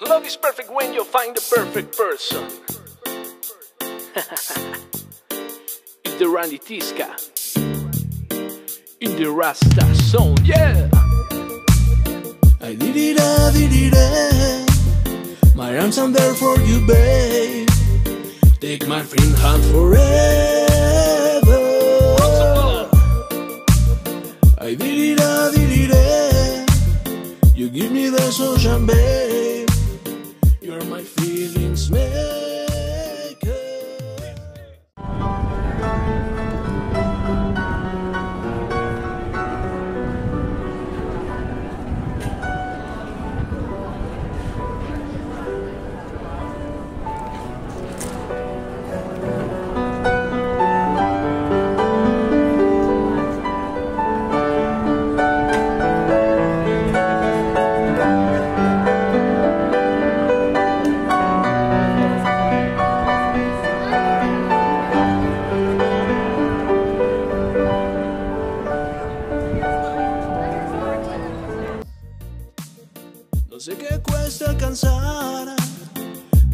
Love is perfect when you find the perfect person. it's the Randy Tiska. In the Rasta zone, yeah. I did it, I did it. My arms are there for you, babe. Take my friend hand forever. I did it, I did it. You give me the sunshine, babe trigger my feelings. Maybe sé qué cuesta alcanzar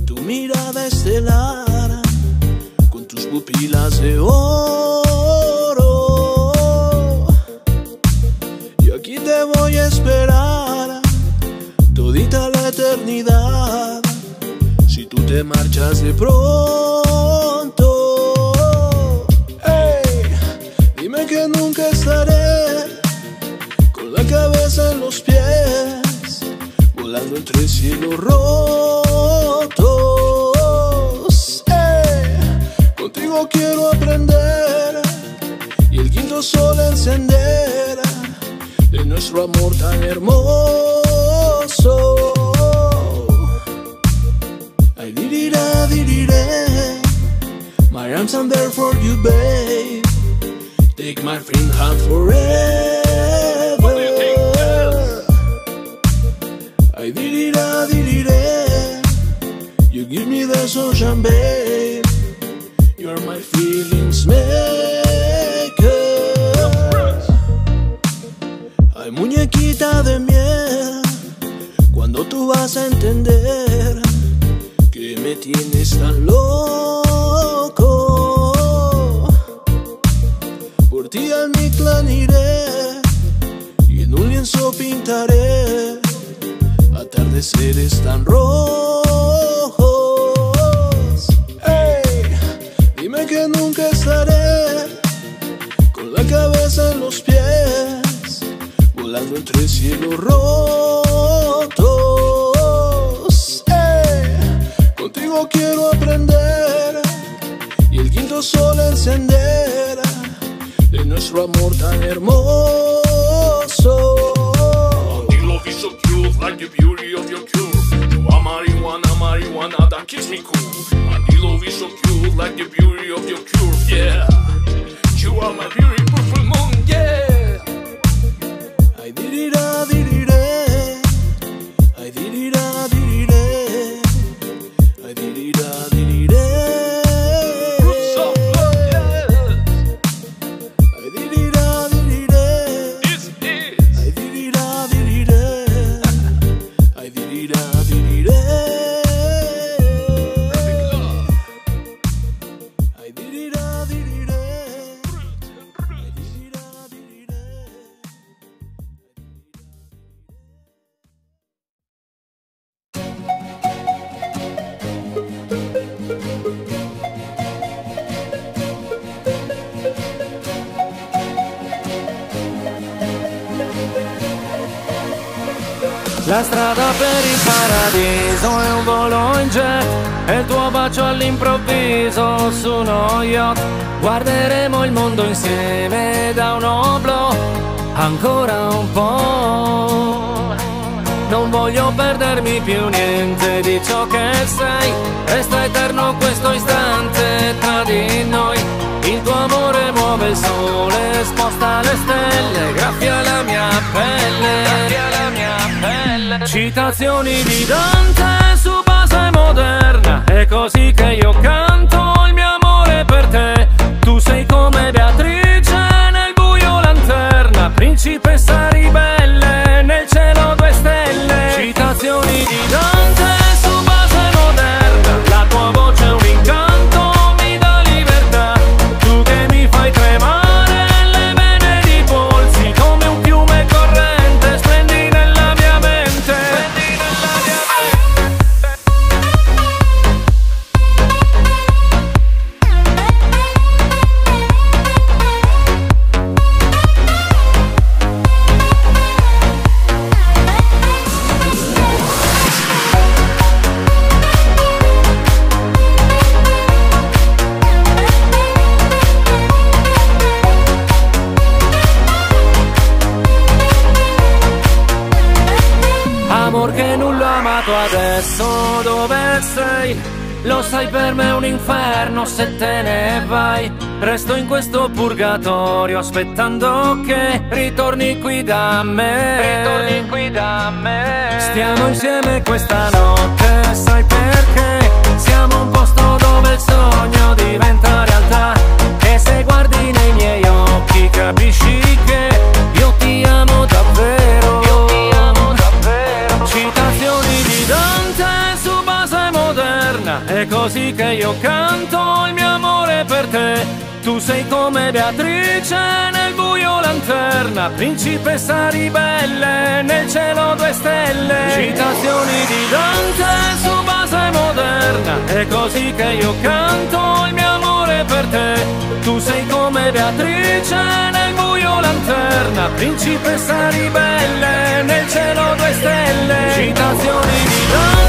tu mirada estelar con tus pupilas de oro. Y aquí te voy a esperar todita la eternidad si tú te marchas de pronto. Ey, dime que nunca estaré con la cabeza en los pies, volando entre cielos rotos. ¡Eh! Contigo quiero aprender y el quinto sol encender de nuestro amor tan hermoso. I did it, I did it. My arms are there for you, babe. Take my friend hand forever. Sunshine, babe. You're my feelings maker. Ay, muñequita de miel, cuando tú vas a entender que me tienes tan loco. Por ti al mi clan iré y en un lienzo pintaré atardeceres tan rojos. Que nunca estaré con la cabeza en los pies, volando entre cielos rotos. Ey, contigo quiero aprender y el quinto sol encender de nuestro amor tan hermoso. Is so cute, like the beauty of your cure. That me cool. The love is so cute, like the beauty La strada per il paradiso è un volo in jet E il tuo bacio all'improvviso su uno yacht. Guarderemo il mondo insieme da un oblò Ancora un po' Non voglio perdermi più niente di ciò che sei. Resta eterno questo istante tra di noi Citazioni di Dante su base moderna. È così che io canto il mio amore per te. Tu sei come Beatrice nel buio lanterna Principessa amato adesso dove sei? Lo sai per me è un inferno se te ne vai Resto in questo purgatorio aspettando che ritorni qui da me Ritorni qui da me Stiamo insieme questa notte, sai perché? Siamo un posto dove il sogno diventa realtà E se guardi nei miei occhi capisci così che io canto il mio amore per te tu sei come Beatrice nel buio lanterna, principessa ribelle nel cielo due stelle. Citazioni di Dante su base moderna, è così che io canto il mio amore per te. Tu sei come Beatrice nel buio lanterna, principessa ribelle nel cielo due stelle. Citazioni